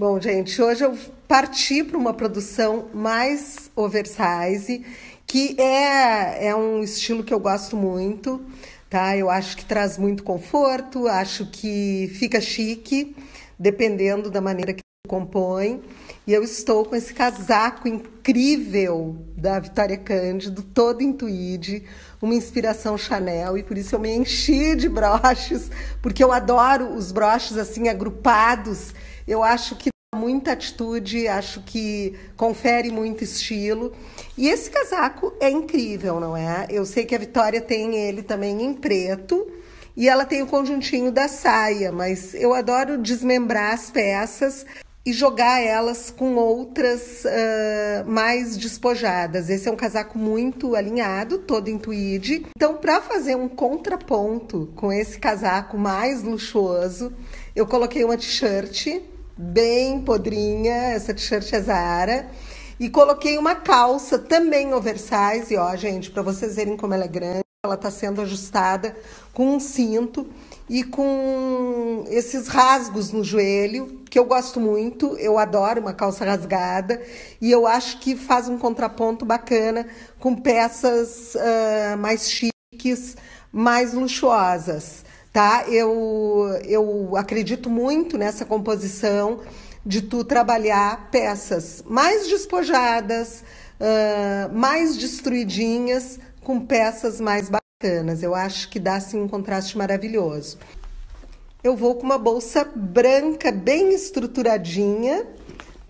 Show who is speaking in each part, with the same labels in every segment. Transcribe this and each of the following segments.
Speaker 1: Bom, gente, hoje eu parti para uma produção mais oversize, que é, é um estilo que eu gosto muito, tá? Eu acho que traz muito conforto, acho que fica chique, dependendo da maneira que compõe. E eu estou com esse casaco incrível da Vitória Cândido, todo intuíde, uma inspiração Chanel, e por isso eu me enchi de broches, porque eu adoro os broches assim agrupados. Eu acho que muita atitude, acho que confere muito estilo. E esse casaco é incrível, não é? Eu sei que a Vitória tem ele também em preto. E ela tem o conjuntinho da saia, mas eu adoro desmembrar as peças e jogar elas com outras uh, mais despojadas. Esse é um casaco muito alinhado, todo em tweed. Então, para fazer um contraponto com esse casaco mais luxuoso, eu coloquei uma t-shirt bem podrinha, essa t-shirt é Zara, e coloquei uma calça também oversize, ó, gente, para vocês verem como ela é grande. Ela está sendo ajustada com um cinto e com esses rasgos no joelho, que eu gosto muito, eu adoro uma calça rasgada, e eu acho que faz um contraponto bacana com peças uh, mais chiques, mais luxuosas, tá? Eu, eu acredito muito nessa composição de tu trabalhar peças mais despojadas, uh, mais destruidinhas, com peças mais bacanas. Eu acho que dá assim um contraste maravilhoso. Eu vou com uma bolsa branca bem estruturadinha,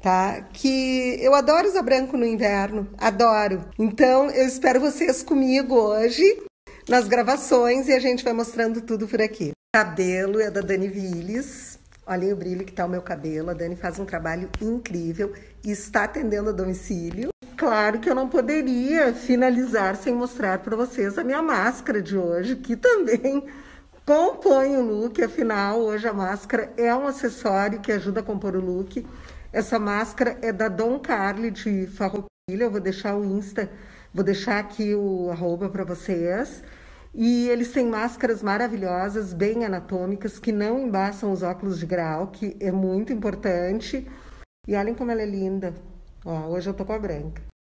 Speaker 1: tá? Que eu adoro usar branco no inverno, adoro. Então eu espero vocês comigo hoje nas gravações e a gente vai mostrando tudo por aqui. Cabelo é da Dani Villes. Olhem o brilho que tá o meu cabelo. A Dani faz um trabalho incrível e está atendendo a domicílio. Claro que eu não poderia finalizar sem mostrar para vocês a minha máscara de hoje, que também compõe o look. Afinal, hoje a máscara é um acessório que ajuda a compor o look. Essa máscara é da Dom Carli de Farroupilha. Eu vou deixar o Insta, vou deixar aqui o arroba para vocês. E eles têm máscaras maravilhosas, bem anatômicas, que não embaçam os óculos de grau, que é muito importante. E olhem como ela é linda. Ó, hoje eu tô com a branca.